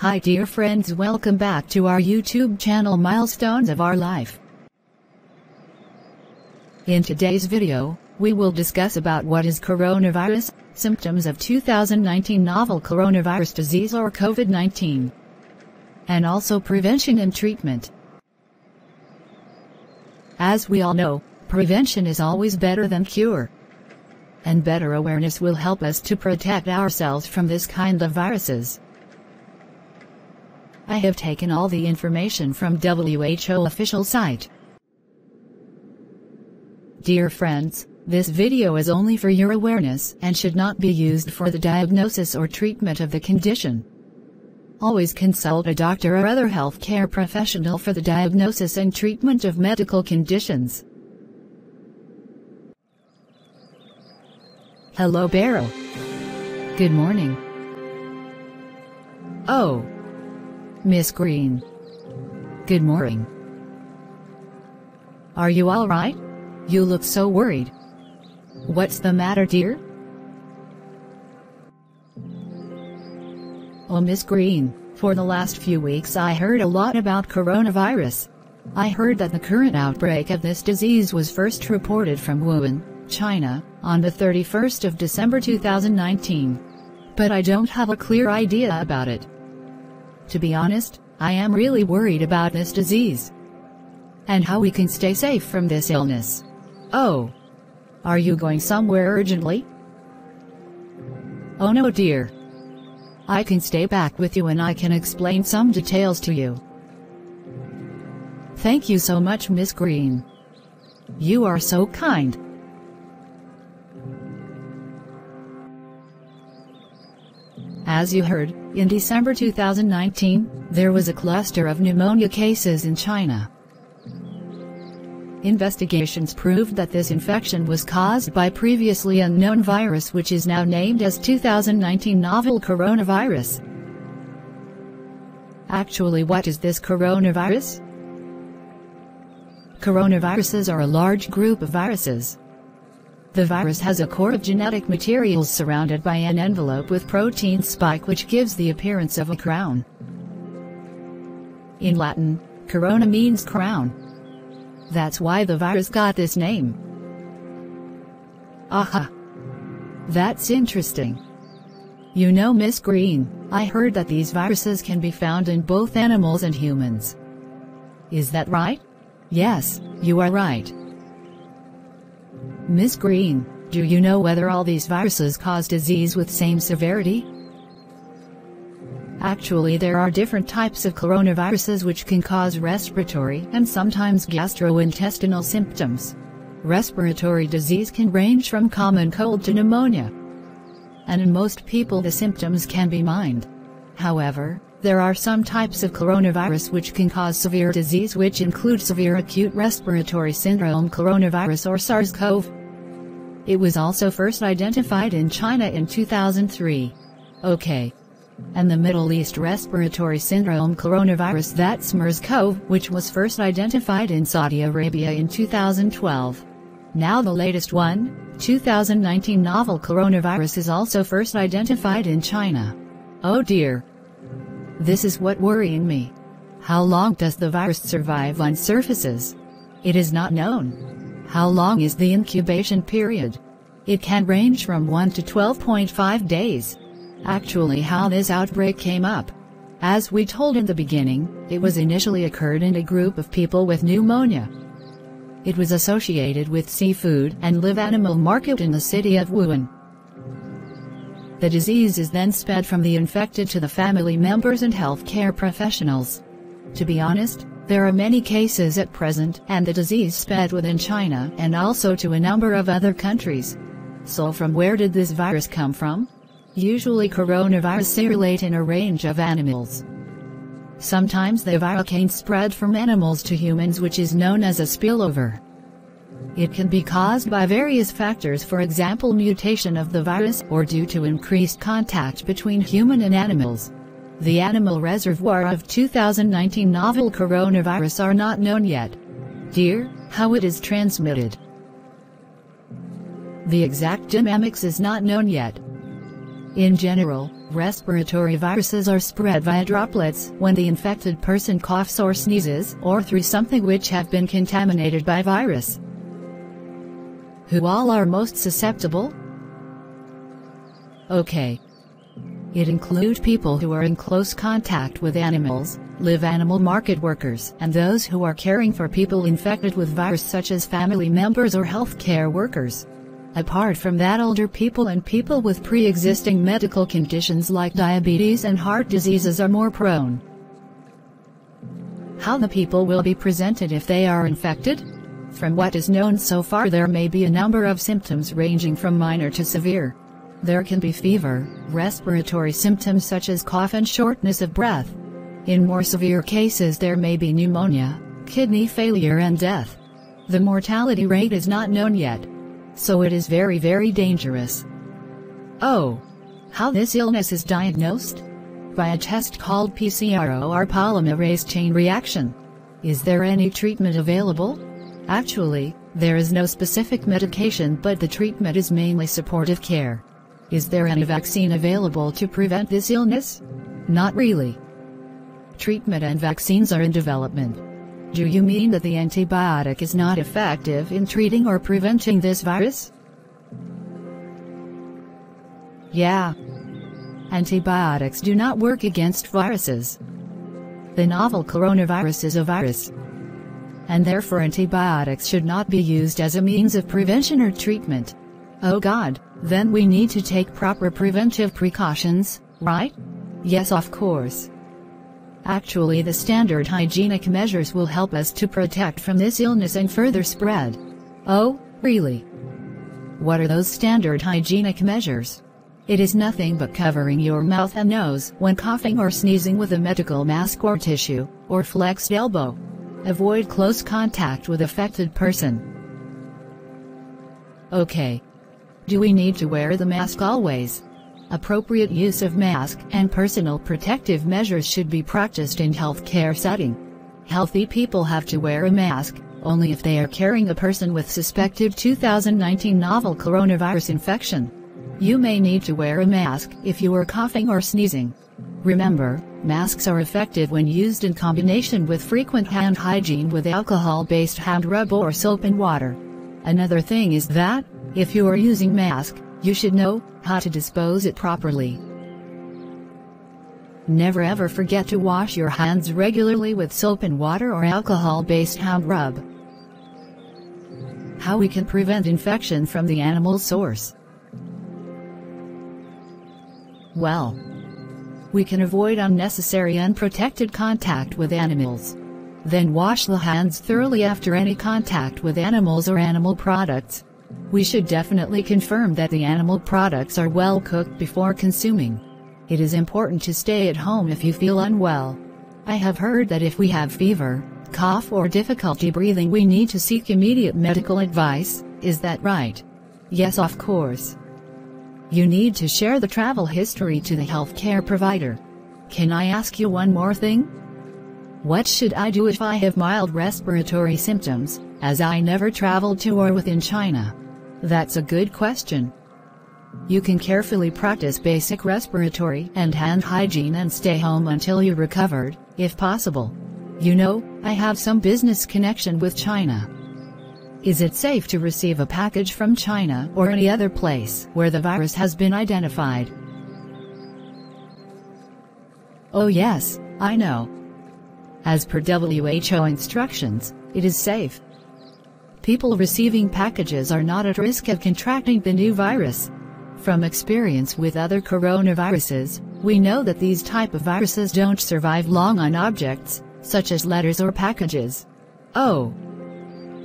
Hi dear friends welcome back to our YouTube channel Milestones of Our Life. In today's video, we will discuss about what is coronavirus, symptoms of 2019 novel coronavirus disease or COVID-19, and also prevention and treatment. As we all know, prevention is always better than cure. And better awareness will help us to protect ourselves from this kind of viruses. I have taken all the information from WHO official site. Dear friends, this video is only for your awareness and should not be used for the diagnosis or treatment of the condition. Always consult a doctor or other healthcare professional for the diagnosis and treatment of medical conditions. Hello Barrow. Good morning. Oh, Miss Green. Good morning. Are you alright? You look so worried. What's the matter, dear? Oh, Miss Green, for the last few weeks I heard a lot about coronavirus. I heard that the current outbreak of this disease was first reported from Wuhan, China, on the 31st of December 2019. But I don't have a clear idea about it. To be honest, I am really worried about this disease. And how we can stay safe from this illness. Oh. Are you going somewhere urgently? Oh no dear. I can stay back with you and I can explain some details to you. Thank you so much Miss Green. You are so kind. As you heard, in December 2019, there was a cluster of pneumonia cases in China. Investigations proved that this infection was caused by previously unknown virus which is now named as 2019 novel coronavirus. Actually what is this coronavirus? Coronaviruses are a large group of viruses, the virus has a core of genetic materials surrounded by an envelope with protein spike which gives the appearance of a crown. In Latin, corona means crown. That's why the virus got this name. Aha! That's interesting. You know Miss Green, I heard that these viruses can be found in both animals and humans. Is that right? Yes, you are right. Miss Green, do you know whether all these viruses cause disease with same severity? Actually there are different types of coronaviruses which can cause respiratory and sometimes gastrointestinal symptoms. Respiratory disease can range from common cold to pneumonia. And in most people the symptoms can be mild. However, there are some types of coronavirus which can cause severe disease which include severe acute respiratory syndrome coronavirus or SARS-CoV. It was also first identified in China in 2003. Okay. And the Middle East Respiratory Syndrome coronavirus that's MERS-CoV which was first identified in Saudi Arabia in 2012. Now the latest one, 2019 novel coronavirus is also first identified in China. Oh dear. This is what worrying me. How long does the virus survive on surfaces? It is not known. How long is the incubation period? It can range from 1 to 12.5 days. Actually how this outbreak came up. As we told in the beginning, it was initially occurred in a group of people with pneumonia. It was associated with seafood and live animal market in the city of Wuhan. The disease is then spread from the infected to the family members and healthcare professionals. To be honest, there are many cases at present and the disease spread within China and also to a number of other countries. So from where did this virus come from? Usually coronavirus circulate in a range of animals. Sometimes the virus can spread from animals to humans which is known as a spillover. It can be caused by various factors for example mutation of the virus or due to increased contact between human and animals. The animal reservoir of 2019 novel coronavirus are not known yet. Dear, how it is transmitted. The exact dynamics is not known yet. In general, respiratory viruses are spread via droplets when the infected person coughs or sneezes or through something which have been contaminated by virus. Who all are most susceptible? Okay. It include people who are in close contact with animals, live animal market workers, and those who are caring for people infected with virus such as family members or healthcare workers. Apart from that older people and people with pre-existing medical conditions like diabetes and heart diseases are more prone. How the people will be presented if they are infected? From what is known so far there may be a number of symptoms ranging from minor to severe. There can be fever, respiratory symptoms such as cough and shortness of breath. In more severe cases there may be pneumonia, kidney failure and death. The mortality rate is not known yet, so it is very very dangerous. Oh! How this illness is diagnosed? By a test called PCR or polymerase chain reaction. Is there any treatment available? Actually, there is no specific medication but the treatment is mainly supportive care. Is there any vaccine available to prevent this illness? Not really. Treatment and vaccines are in development. Do you mean that the antibiotic is not effective in treating or preventing this virus? Yeah. Antibiotics do not work against viruses. The novel coronavirus is a virus. And therefore antibiotics should not be used as a means of prevention or treatment. Oh god, then we need to take proper preventive precautions, right? Yes of course. Actually the standard hygienic measures will help us to protect from this illness and further spread. Oh, really? What are those standard hygienic measures? It is nothing but covering your mouth and nose when coughing or sneezing with a medical mask or tissue, or flexed elbow. Avoid close contact with affected person. Okay. Do we need to wear the mask always? Appropriate use of mask and personal protective measures should be practiced in healthcare setting. Healthy people have to wear a mask, only if they are carrying a person with suspected 2019 novel coronavirus infection. You may need to wear a mask if you are coughing or sneezing. Remember, masks are effective when used in combination with frequent hand hygiene with alcohol-based hand rub or soap and water. Another thing is that, if you are using mask, you should know how to dispose it properly. Never ever forget to wash your hands regularly with soap and water or alcohol-based hand rub. How we can prevent infection from the animal source. Well, we can avoid unnecessary unprotected contact with animals. Then wash the hands thoroughly after any contact with animals or animal products. We should definitely confirm that the animal products are well cooked before consuming. It is important to stay at home if you feel unwell. I have heard that if we have fever, cough or difficulty breathing we need to seek immediate medical advice, is that right? Yes of course. You need to share the travel history to the healthcare provider. Can I ask you one more thing? What should I do if I have mild respiratory symptoms, as I never traveled to or within China? That's a good question. You can carefully practice basic respiratory and hand hygiene and stay home until you recovered, if possible. You know, I have some business connection with China. Is it safe to receive a package from China or any other place where the virus has been identified? Oh yes, I know. As per WHO instructions, it is safe people receiving packages are not at risk of contracting the new virus. From experience with other coronaviruses, we know that these type of viruses don't survive long on objects, such as letters or packages. Oh!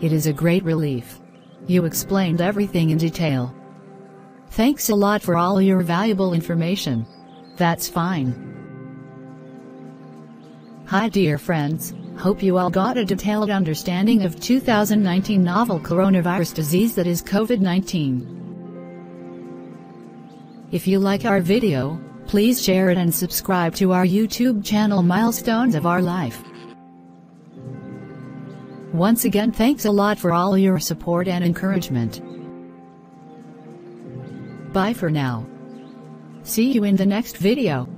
It is a great relief. You explained everything in detail. Thanks a lot for all your valuable information. That's fine. Hi dear friends, Hope you all got a detailed understanding of 2019 novel coronavirus disease that is COVID-19. If you like our video, please share it and subscribe to our YouTube channel Milestones of Our Life. Once again thanks a lot for all your support and encouragement. Bye for now. See you in the next video.